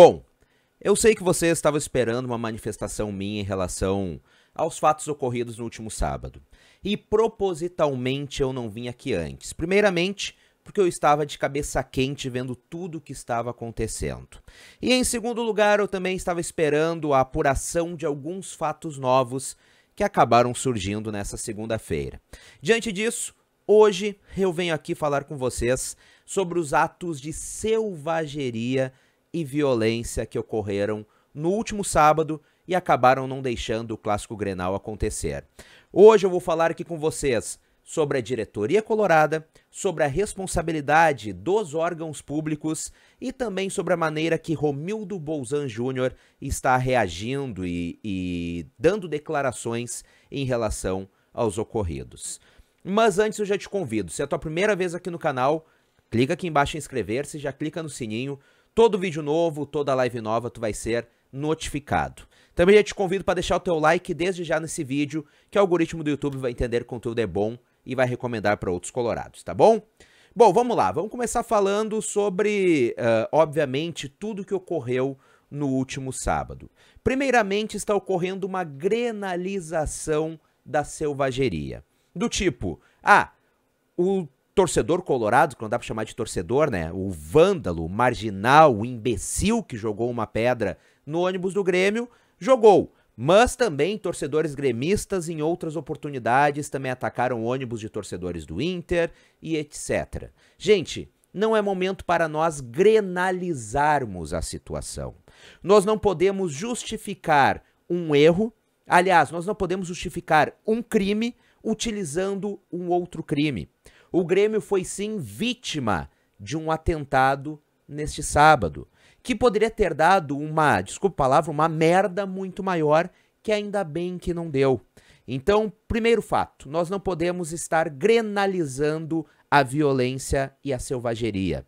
Bom, eu sei que você estava esperando uma manifestação minha em relação aos fatos ocorridos no último sábado. E propositalmente eu não vim aqui antes. Primeiramente, porque eu estava de cabeça quente vendo tudo o que estava acontecendo. E em segundo lugar, eu também estava esperando a apuração de alguns fatos novos que acabaram surgindo nessa segunda-feira. Diante disso, hoje eu venho aqui falar com vocês sobre os atos de selvageria e violência que ocorreram no último sábado e acabaram não deixando o clássico Grenal acontecer. Hoje eu vou falar aqui com vocês sobre a diretoria colorada, sobre a responsabilidade dos órgãos públicos e também sobre a maneira que Romildo Bolzan Júnior está reagindo e, e dando declarações em relação aos ocorridos. Mas antes eu já te convido, se é a tua primeira vez aqui no canal, clica aqui embaixo em inscrever-se, já clica no sininho, todo vídeo novo, toda live nova tu vai ser notificado. Também já te convido para deixar o teu like desde já nesse vídeo, que o algoritmo do YouTube vai entender que o conteúdo é bom e vai recomendar para outros colorados, tá bom? Bom, vamos lá, vamos começar falando sobre, uh, obviamente, tudo que ocorreu no último sábado. Primeiramente, está ocorrendo uma grenalização da selvageria. Do tipo, ah, o torcedor colorado, que não dá para chamar de torcedor, né? O vândalo, o marginal, o imbecil que jogou uma pedra no ônibus do Grêmio, jogou. Mas também torcedores gremistas em outras oportunidades também atacaram ônibus de torcedores do Inter e etc. Gente, não é momento para nós grenalizarmos a situação. Nós não podemos justificar um erro, aliás, nós não podemos justificar um crime utilizando um outro crime. O Grêmio foi sim vítima de um atentado neste sábado que poderia ter dado uma, desculpa a palavra, uma merda muito maior, que ainda bem que não deu. Então, primeiro fato, nós não podemos estar grenalizando a violência e a selvageria.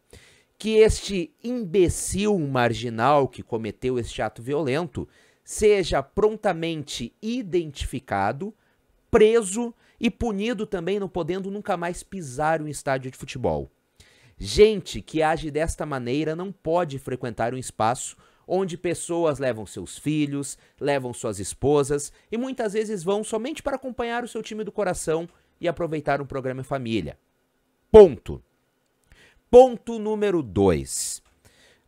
Que este imbecil marginal que cometeu este ato violento seja prontamente identificado, preso e punido também, não podendo nunca mais pisar um estádio de futebol. Gente que age desta maneira não pode frequentar um espaço onde pessoas levam seus filhos, levam suas esposas e muitas vezes vão somente para acompanhar o seu time do coração e aproveitar um programa em família. Ponto. Ponto número 2.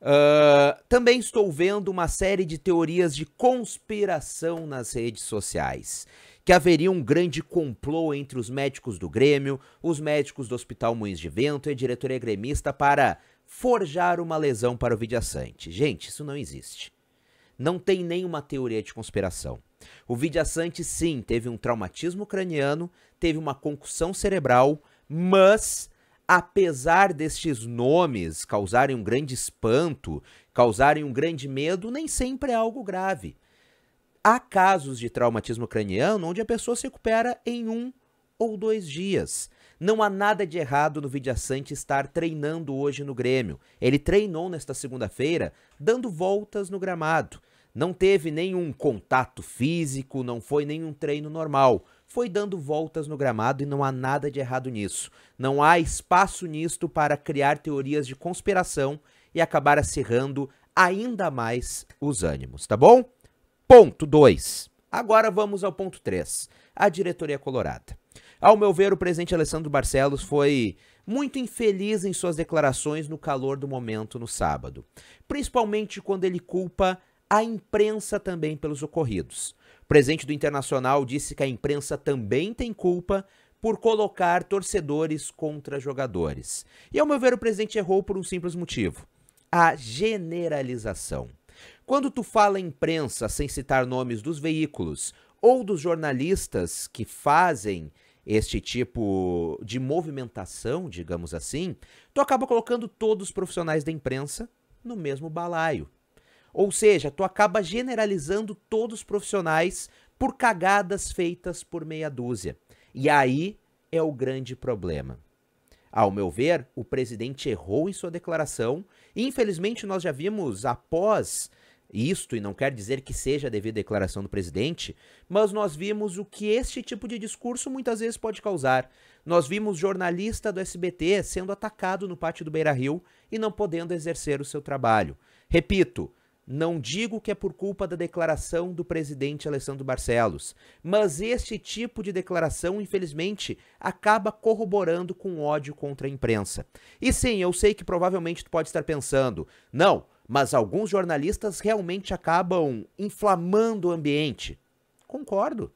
Uh, ah, também estou vendo uma série de teorias de conspiração nas redes sociais que haveria um grande complô entre os médicos do Grêmio, os médicos do Hospital Moinhos de Vento e a diretoria gremista para forjar uma lesão para o Vidiaçante. Gente, isso não existe. Não tem nenhuma teoria de conspiração. O Vidiaçante, sim, teve um traumatismo craniano, teve uma concussão cerebral, mas apesar destes nomes causarem um grande espanto, causarem um grande medo, nem sempre é algo grave. Há casos de traumatismo craniano onde a pessoa se recupera em um ou dois dias. Não há nada de errado no Vidiaçante estar treinando hoje no Grêmio. Ele treinou nesta segunda-feira, dando voltas no gramado. Não teve nenhum contato físico, não foi nenhum treino normal. Foi dando voltas no gramado e não há nada de errado nisso. Não há espaço nisto para criar teorias de conspiração e acabar acirrando ainda mais os ânimos, tá bom? Ponto 2. Agora vamos ao ponto 3. A diretoria colorada. Ao meu ver, o presidente Alessandro Barcelos foi muito infeliz em suas declarações no calor do momento no sábado, principalmente quando ele culpa a imprensa também pelos ocorridos. O presidente do Internacional disse que a imprensa também tem culpa por colocar torcedores contra jogadores. E ao meu ver, o presidente errou por um simples motivo: a generalização. Quando tu fala imprensa sem citar nomes dos veículos ou dos jornalistas que fazem este tipo de movimentação, digamos assim, tu acaba colocando todos os profissionais da imprensa no mesmo balaio. Ou seja, tu acaba generalizando todos os profissionais por cagadas feitas por meia dúzia. E aí é o grande problema. Ao meu ver, o presidente errou em sua declaração e, infelizmente, nós já vimos após isto, e não quer dizer que seja devido à declaração do presidente, mas nós vimos o que este tipo de discurso muitas vezes pode causar. Nós vimos jornalista do SBT sendo atacado no pátio do Beira Rio e não podendo exercer o seu trabalho. Repito, Não digo que é por culpa da declaração do presidente Alessandro Barcelos, mas este tipo de declaração, infelizmente, acaba corroborando com ódio contra a imprensa. E sim, eu sei que provavelmente tu pode estar pensando, não, mas alguns jornalistas realmente acabam inflamando o ambiente. Concordo.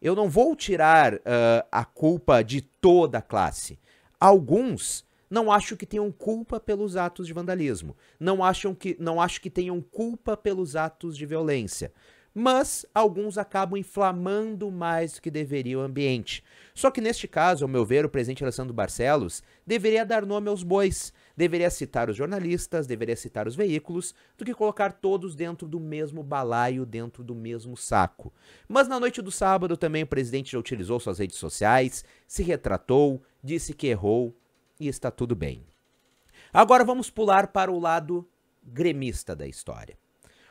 Eu não vou tirar uh, a culpa de toda a classe. Alguns não acho que tenham culpa pelos atos de vandalismo. Não, acham que, não acho que tenham culpa pelos atos de violência. Mas alguns acabam inflamando mais do que deveria o ambiente. Só que neste caso, ao meu ver, o presidente Alessandro Barcelos deveria dar nome aos bois, deveria citar os jornalistas, deveria citar os veículos, do que colocar todos dentro do mesmo balaio, dentro do mesmo saco. Mas na noite do sábado também o presidente já utilizou suas redes sociais, se retratou, disse que errou, e está tudo bem. Agora vamos pular para o lado gremista da história.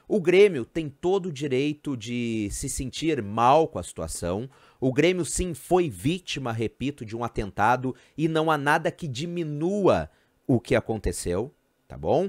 O Grêmio tem todo o direito de se sentir mal com a situação. O Grêmio, sim, foi vítima, repito, de um atentado e não há nada que diminua o que aconteceu, tá bom?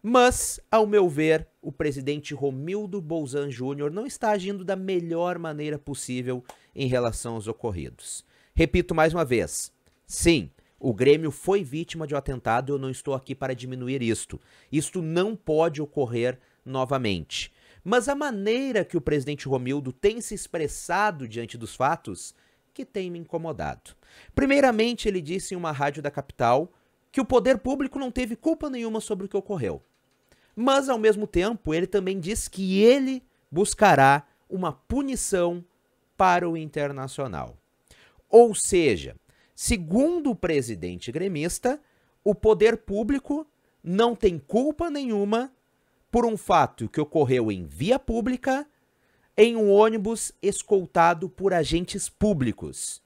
Mas, ao meu ver, o presidente Romildo Bolzan Júnior não está agindo da melhor maneira possível em relação aos ocorridos. Repito mais uma vez: sim, o Grêmio foi vítima de um atentado e eu não estou aqui para diminuir isto. Isto não pode ocorrer novamente. Mas a maneira que o presidente Romildo tem se expressado diante dos fatos que tem me incomodado. Primeiramente, ele disse em uma rádio da capital que o poder público não teve culpa nenhuma sobre o que ocorreu. Mas, ao mesmo tempo, ele também diz que ele buscará uma punição para o internacional. Ou seja, Segundo o presidente gremista, o poder público não tem culpa nenhuma por um fato que ocorreu em via pública em um ônibus escoltado por agentes públicos,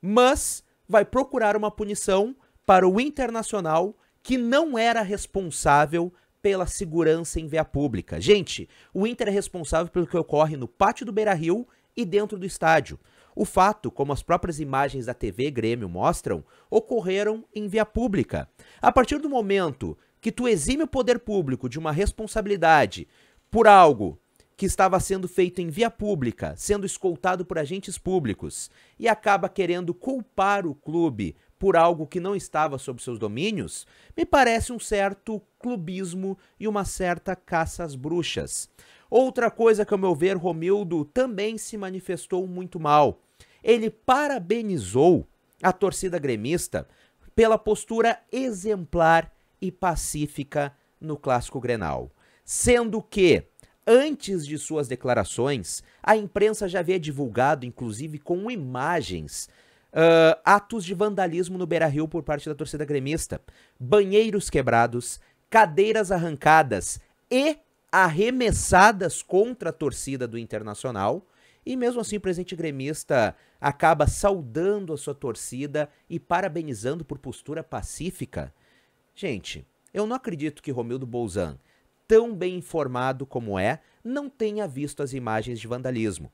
mas vai procurar uma punição para o internacional que não era responsável pela segurança em via pública. Gente, o Inter é responsável pelo que ocorre no pátio do Beira-Rio e dentro do estádio. O fato, como as próprias imagens da TV Grêmio mostram, ocorreram em via pública. A partir do momento que tu exime o poder público de uma responsabilidade por algo que estava sendo feito em via pública, sendo escoltado por agentes públicos, e acaba querendo culpar o clube por algo que não estava sob seus domínios, me parece um certo clubismo e uma certa caça às bruxas. Outra coisa que, ao meu ver, Romildo também se manifestou muito mal. Ele parabenizou a torcida gremista pela postura exemplar e pacífica no clássico Grenal, sendo que antes de suas declarações, a imprensa já havia divulgado, inclusive com imagens, uh, atos de vandalismo no Beira-Rio por parte da torcida gremista, banheiros quebrados, cadeiras arrancadas e arremessadas contra a torcida do Internacional. E mesmo assim, o presidente gremista acaba saudando a sua torcida e parabenizando por postura pacífica. Gente, eu não acredito que Romildo Bolzan, tão bem informado como é, não tenha visto as imagens de vandalismo.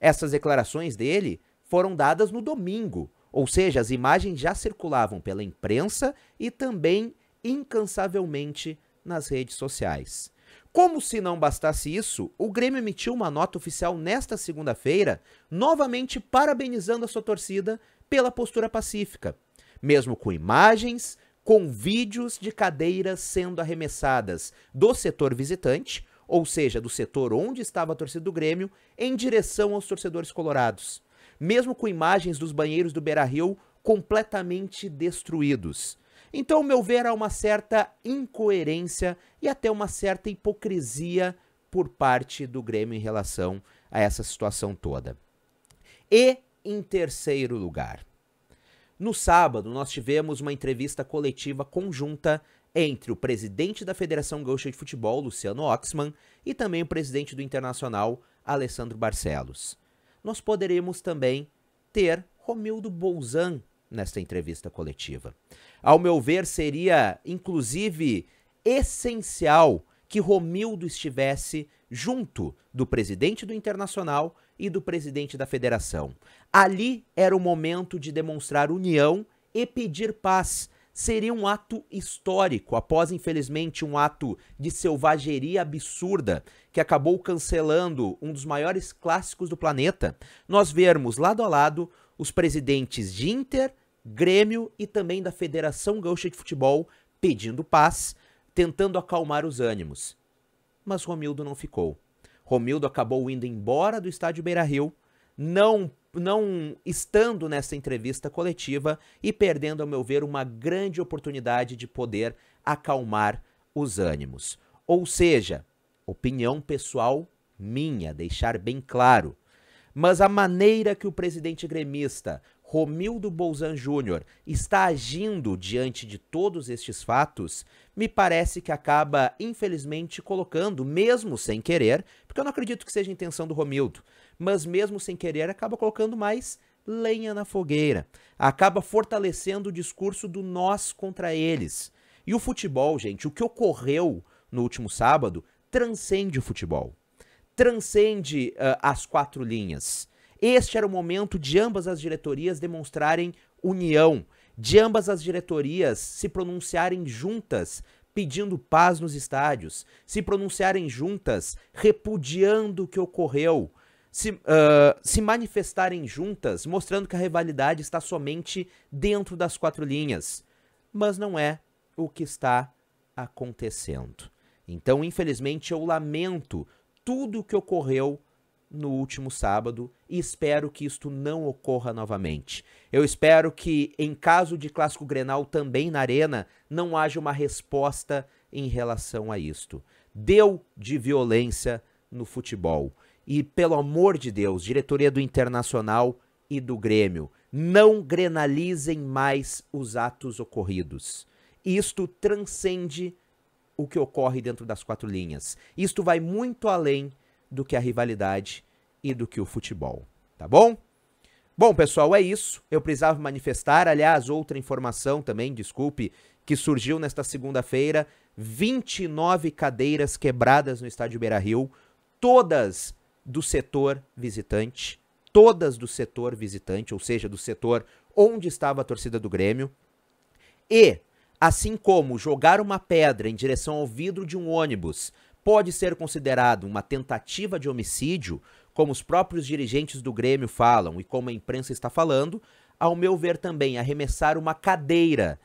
Essas declarações dele foram dadas no domingo, ou seja, as imagens já circulavam pela imprensa e também incansavelmente nas redes sociais. Como se não bastasse isso, o Grêmio emitiu uma nota oficial nesta segunda-feira, novamente parabenizando a sua torcida pela postura pacífica, mesmo com imagens, com vídeos de cadeiras sendo arremessadas do setor visitante, ou seja, do setor onde estava a torcida do Grêmio, em direção aos torcedores colorados, mesmo com imagens dos banheiros do Beira-Rio completamente destruídos. Então, ao meu ver, há uma certa incoerência e até uma certa hipocrisia por parte do Grêmio em relação a essa situação toda. E, em terceiro lugar, no sábado nós tivemos uma entrevista coletiva conjunta entre o presidente da Federação Gaúcha de Futebol, Luciano Oxman, e também o presidente do Internacional, Alessandro Barcelos. Nós poderemos também ter Romildo Bolzan nesta entrevista coletiva. Ao meu ver, seria inclusive essencial que Romildo estivesse junto do presidente do Internacional e do presidente da federação. Ali era o momento de demonstrar união e pedir paz, seria um ato histórico, após, infelizmente, um ato de selvageria absurda que acabou cancelando um dos maiores clássicos do planeta, nós vermos lado a lado os presidentes de Inter, Grêmio e também da Federação Gaúcha de Futebol pedindo paz, tentando acalmar os ânimos. Mas Romildo não ficou. Romildo acabou indo embora do estádio Beira-Rio, não não estando nessa entrevista coletiva e perdendo, ao meu ver, uma grande oportunidade de poder acalmar os ânimos. Ou seja, opinião pessoal minha, deixar bem claro. Mas a maneira que o presidente gremista Romildo Bolzan Júnior está agindo diante de todos estes fatos, me parece que acaba, infelizmente, colocando, mesmo sem querer, porque eu não acredito que seja a intenção do Romildo, mas mesmo sem querer, acaba colocando mais lenha na fogueira, acaba fortalecendo o discurso do nós contra eles. E o futebol, gente, o que ocorreu no último sábado transcende o futebol, transcende uh, as quatro linhas. Este era o momento de ambas as diretorias demonstrarem união, de ambas as diretorias se pronunciarem juntas pedindo paz nos estádios, se pronunciarem juntas repudiando o que ocorreu, se, uh, se manifestarem juntas mostrando que a rivalidade está somente dentro das quatro linhas. Mas não é o que está acontecendo. Então, infelizmente, eu lamento tudo o que ocorreu no último sábado e espero que isto não ocorra novamente. Eu espero que, em caso de clássico Grenal também na Arena, não haja uma resposta em relação a isto. Deu de violência no futebol. E, pelo amor de Deus, diretoria do Internacional e do Grêmio, não grenalizem mais os atos ocorridos. Isto transcende o que ocorre dentro das quatro linhas. Isto vai muito além do que a rivalidade e do que o futebol, tá bom? Bom, pessoal, é isso. Eu precisava manifestar. Aliás, outra informação também, desculpe, que surgiu nesta segunda-feira: 29 cadeiras quebradas no estádio Beira Rio, todas do setor visitante. Todas do setor visitante, ou seja, do setor onde estava a torcida do Grêmio. E, assim como jogar uma pedra em direção ao vidro de um ônibus pode ser considerado uma tentativa de homicídio, como os próprios dirigentes do Grêmio falam e como a imprensa está falando, ao meu ver também arremessar uma cadeira,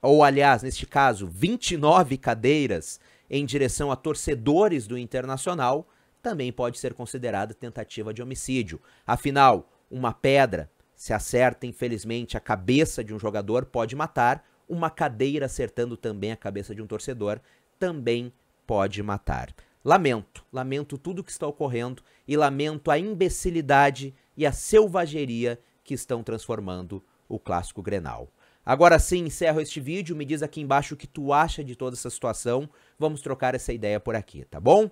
ou aliás, neste caso, 29 cadeiras em direção a torcedores do Internacional, também pode ser considerada tentativa de homicídio. Afinal, uma pedra, se acerta infelizmente a cabeça de um jogador, pode matar, uma cadeira acertando também a cabeça de um torcedor também pode matar. Lamento, lamento tudo o que está ocorrendo e lamento a imbecilidade e a selvageria que estão transformando o clássico Grenal. Agora sim, encerro este vídeo, me diz aqui embaixo o que tu acha de toda essa situação, vamos trocar essa ideia por aqui, tá bom?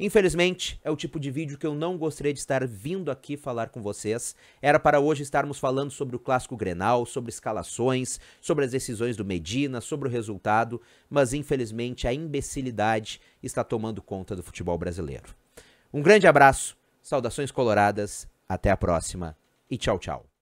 Infelizmente, é o tipo de vídeo que eu não gostaria de estar vindo aqui falar com vocês. Era para hoje estarmos falando sobre o clássico Grenal, sobre escalações, sobre as decisões do Medina, sobre o resultado, mas infelizmente a imbecilidade está tomando conta do futebol brasileiro. Um grande abraço, saudações coloradas, até a próxima e tchau, tchau.